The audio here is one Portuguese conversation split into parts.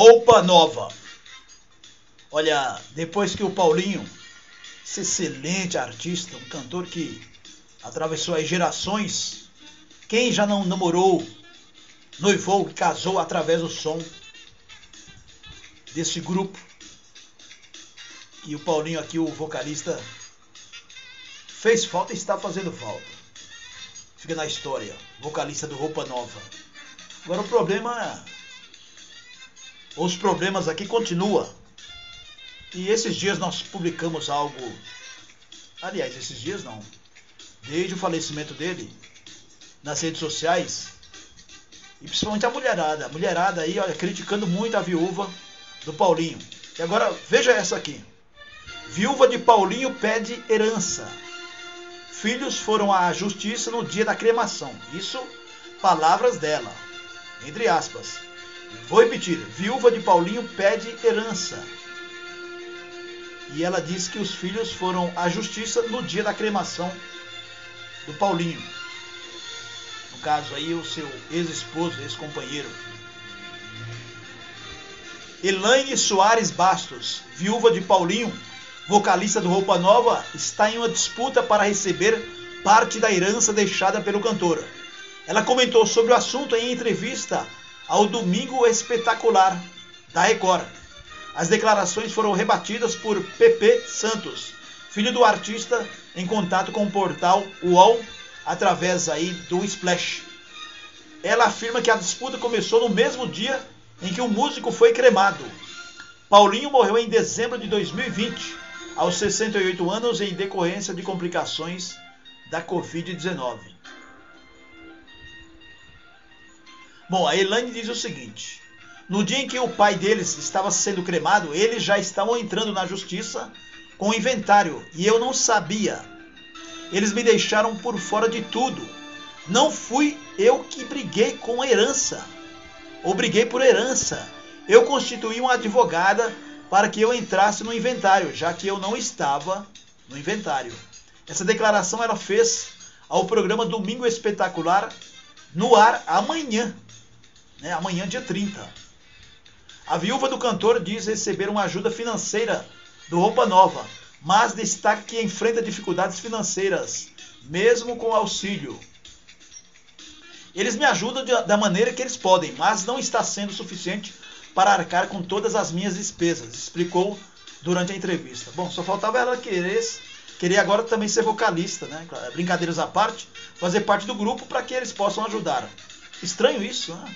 Roupa nova. Olha, depois que o Paulinho, esse excelente artista, um cantor que atravessou as gerações, quem já não namorou, noivou, casou através do som desse grupo. E o Paulinho aqui, o vocalista, fez falta e está fazendo falta. Fica na história, vocalista do Roupa Nova. Agora o problema é os problemas aqui continuam. E esses dias nós publicamos algo. Aliás, esses dias não. Desde o falecimento dele, nas redes sociais, e principalmente a mulherada. A mulherada aí, olha, criticando muito a viúva do Paulinho. E agora, veja essa aqui. Viúva de Paulinho pede herança. Filhos foram à justiça no dia da cremação. Isso, palavras dela. Entre aspas. Vou repetir: viúva de Paulinho pede herança. E ela diz que os filhos foram à justiça no dia da cremação do Paulinho. No caso aí, o seu ex-esposo, ex-companheiro. Elaine Soares Bastos, viúva de Paulinho, vocalista do Roupa Nova, está em uma disputa para receber parte da herança deixada pelo cantor. Ela comentou sobre o assunto em entrevista ao Domingo Espetacular da Record. As declarações foram rebatidas por PP Santos, filho do artista, em contato com o portal UOL através aí do Splash. Ela afirma que a disputa começou no mesmo dia em que o músico foi cremado. Paulinho morreu em dezembro de 2020, aos 68 anos, em decorrência de complicações da Covid-19. Bom, a Elaine diz o seguinte: no dia em que o pai deles estava sendo cremado, eles já estavam entrando na justiça com o inventário e eu não sabia. Eles me deixaram por fora de tudo. Não fui eu que briguei com a herança. Ou briguei por herança. Eu constituí uma advogada para que eu entrasse no inventário, já que eu não estava no inventário. Essa declaração ela fez ao programa Domingo Espetacular no ar amanhã, né, amanhã, dia 30. A viúva do cantor diz receber uma ajuda financeira do Roupa Nova, mas destaca que enfrenta dificuldades financeiras, mesmo com auxílio. Eles me ajudam de, da maneira que eles podem, mas não está sendo suficiente para arcar com todas as minhas despesas, explicou durante a entrevista. Bom, só faltava ela querer, querer agora também ser vocalista, né? Brincadeiras à parte, fazer parte do grupo para que eles possam ajudar. Estranho isso, né?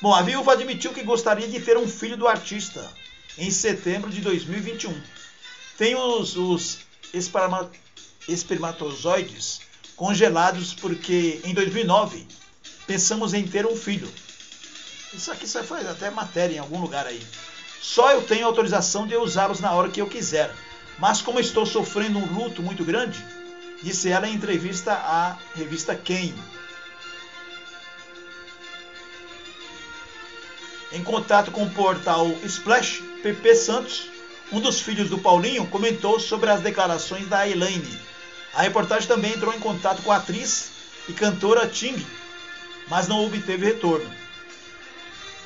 Bom, a viúva admitiu que gostaria de ter um filho do artista em setembro de 2021. Tem os, os esperma, espermatozoides congelados porque em 2009 pensamos em ter um filho. Isso aqui você faz até matéria em algum lugar aí. Só eu tenho autorização de usá-los na hora que eu quiser. Mas como estou sofrendo um luto muito grande, disse ela em entrevista à revista Quem. Em contato com o portal Splash, PP Santos, um dos filhos do Paulinho, comentou sobre as declarações da Elaine. A reportagem também entrou em contato com a atriz e cantora Ting, mas não obteve retorno.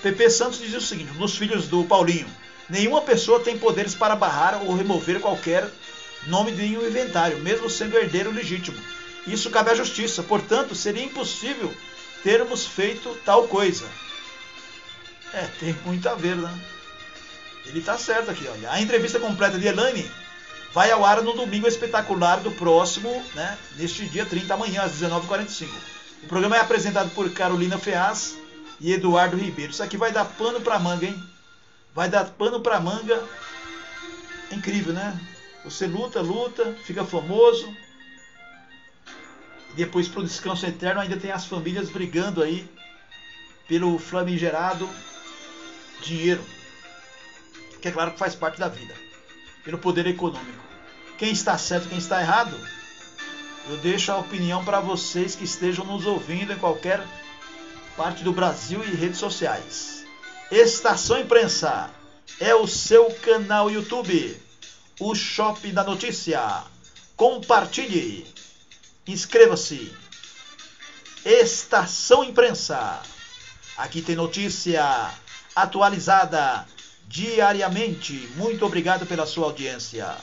PP Santos diz o seguinte: nos filhos do Paulinho, nenhuma pessoa tem poderes para barrar ou remover qualquer nome de um inventário, mesmo sendo herdeiro legítimo. Isso cabe à justiça, portanto, seria impossível termos feito tal coisa. É, tem muito a ver, né? Ele tá certo aqui, olha. A entrevista completa de Elaine vai ao ar no domingo espetacular do próximo, né? Neste dia 30, amanhã, às 19h45. O programa é apresentado por Carolina Feaz e Eduardo Ribeiro. Isso aqui vai dar pano pra manga, hein? Vai dar pano pra manga. É incrível, né? Você luta, luta, fica famoso. E depois pro descanso eterno ainda tem as famílias brigando aí pelo flamigerado dinheiro, que é claro que faz parte da vida, pelo poder econômico. Quem está certo, quem está errado, eu deixo a opinião para vocês que estejam nos ouvindo em qualquer parte do Brasil e redes sociais. Estação Imprensa é o seu canal YouTube, o Shopping da Notícia. Compartilhe, inscreva-se. Estação Imprensa. Aqui tem notícia atualizada diariamente. Muito obrigado pela sua audiência.